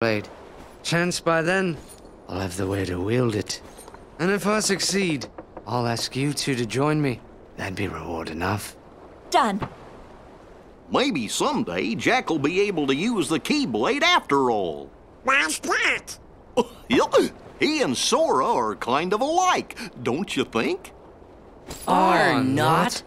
blade. Chance by then, I'll have the way to wield it. And if I succeed, I'll ask you two to join me. That'd be reward enough. Done. Maybe someday Jack will be able to use the Keyblade after all. Why's that? Yeah, he and Sora are kind of alike, don't you think? Are not?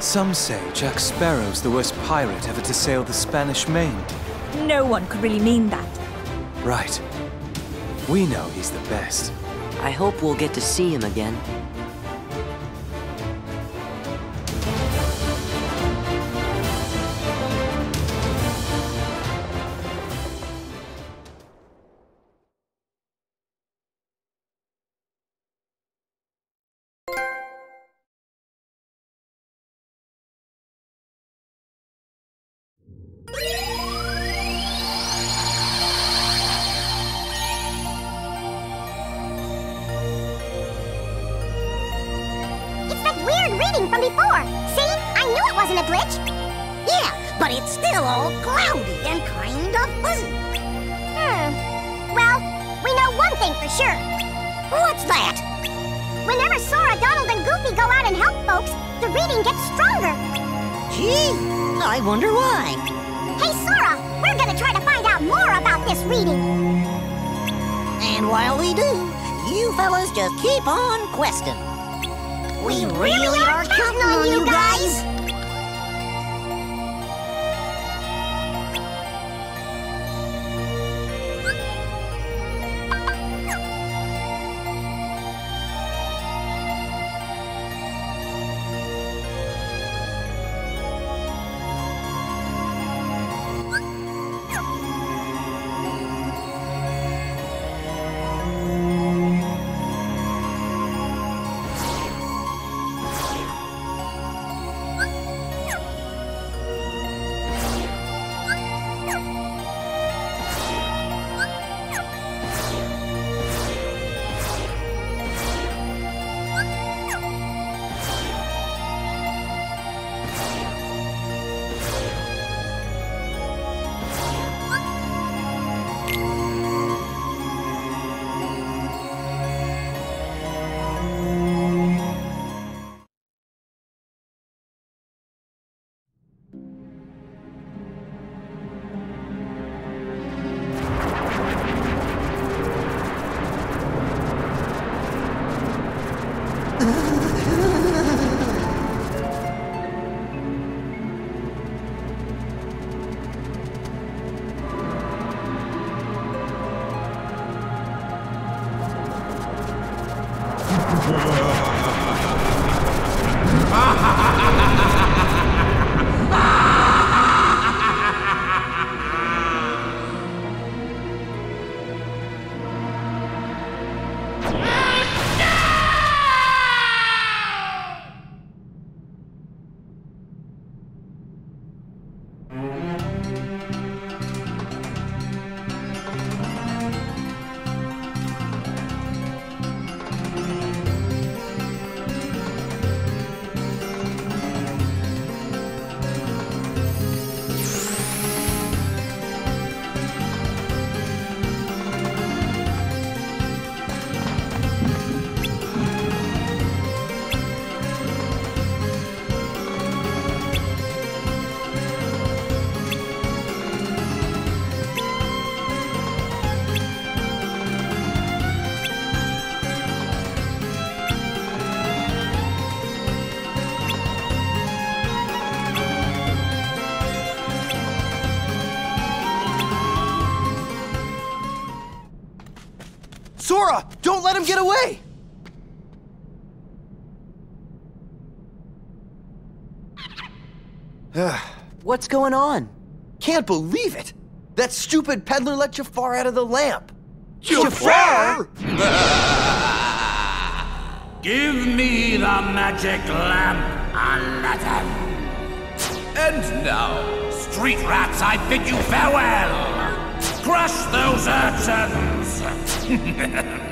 Some say Jack Sparrow's the worst pirate ever to sail the Spanish Main. No one could really mean that. Right. We know he's the best. I hope we'll get to see him again. But it's still all cloudy and kind of fuzzy. Hmm. Well, we know one thing for sure. What's that? Whenever Sora, Donald, and Goofy go out and help folks, the reading gets stronger. Gee, I wonder why. Hey, Sora, we're gonna try to find out more about this reading. And while we do, you fellas just keep on questing. We really are counting on you guys. Sora! Don't let him get away! What's going on? Can't believe it! That stupid peddler let Jafar out of the lamp! Jafar! Give me the magic lamp, Aladdin. And now, street rats, I bid you farewell. Crush those urchins.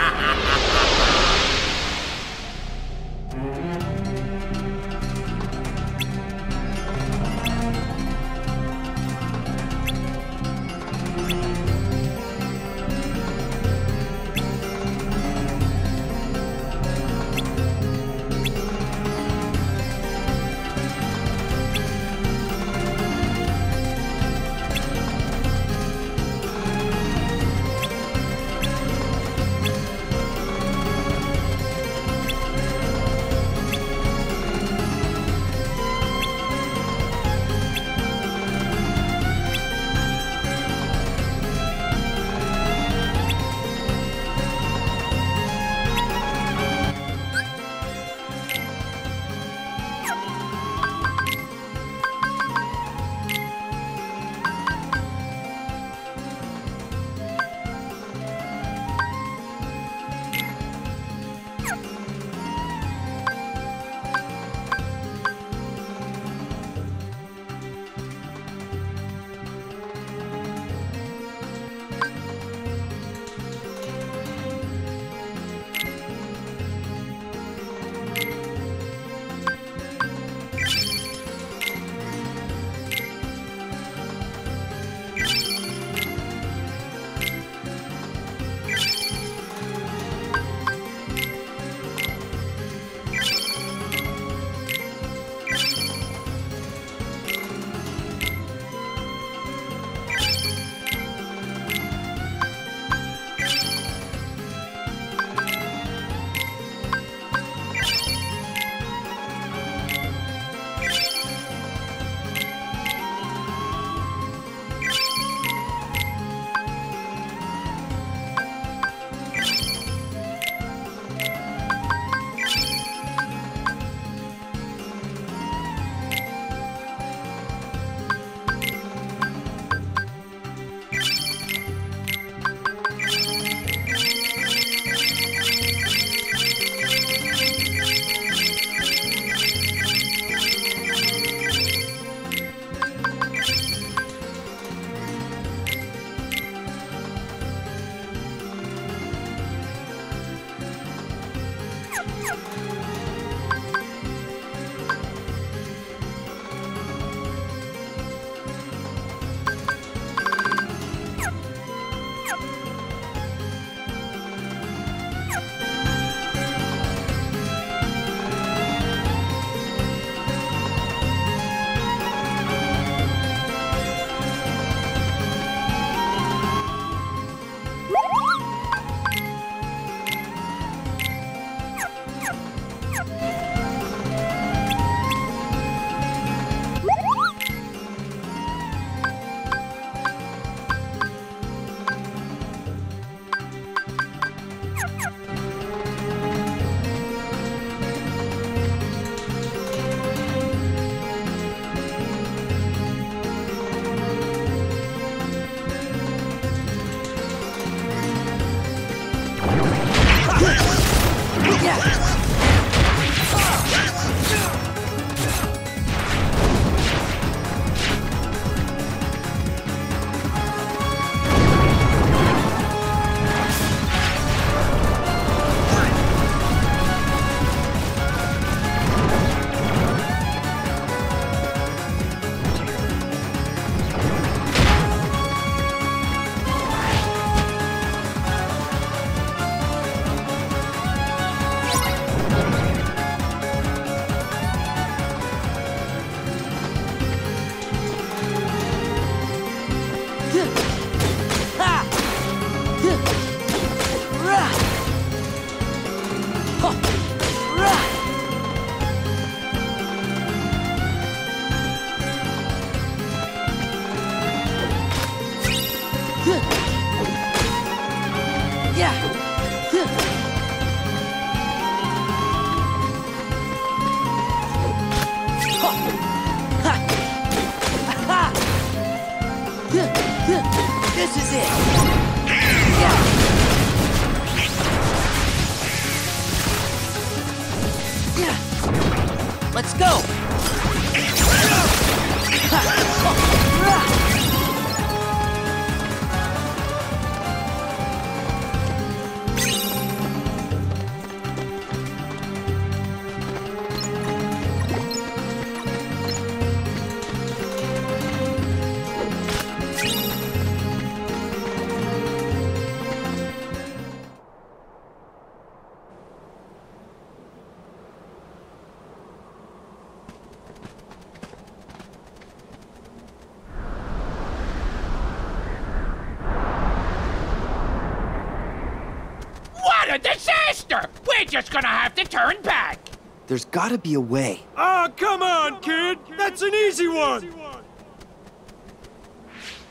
There's gotta be a way. Ah, come on, kid! That's an easy one!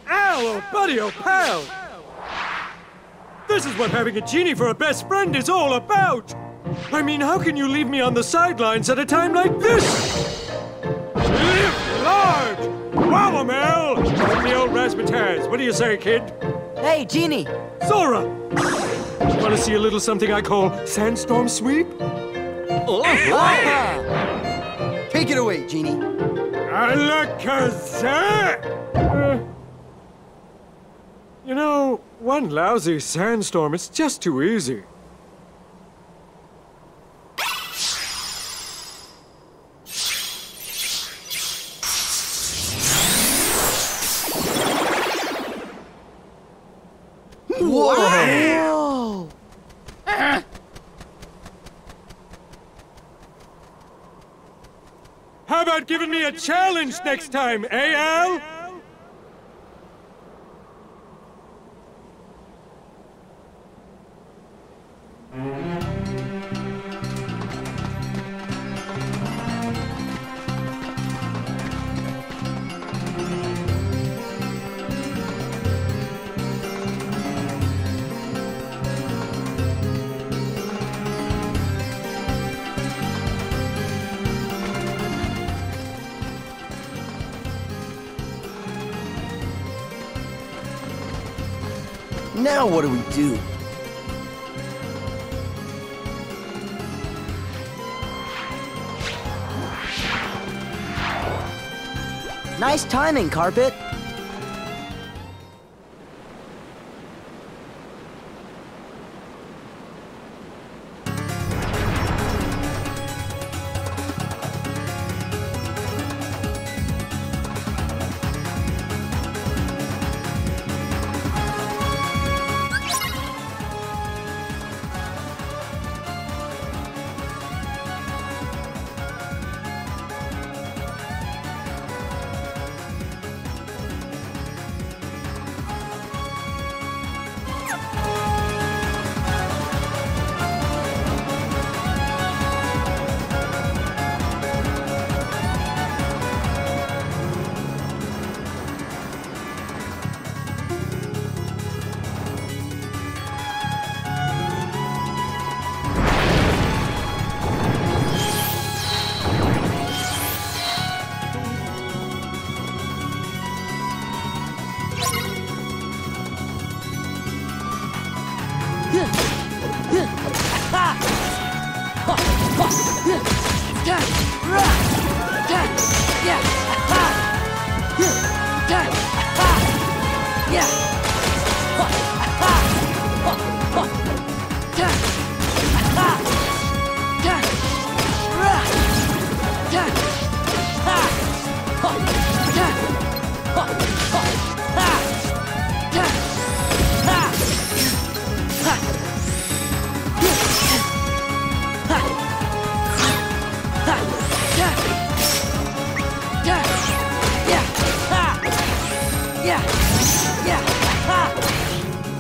Al, oh buddy, oh pal! This is what having a genie for a best friend is all about! I mean, how can you leave me on the sidelines at a time like this? Live large! Wow, Mel! Like the old razzmatazz. What do you say, kid? Hey, Genie! Sora! Want to see a little something I call sandstorm sweep? Take it away, Genie. Alakazam! You know, one lousy sandstorm is just too easy. Giving me a challenge next time, eh, Al? Now what do we do? Nice timing, Carpet.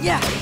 Yeah.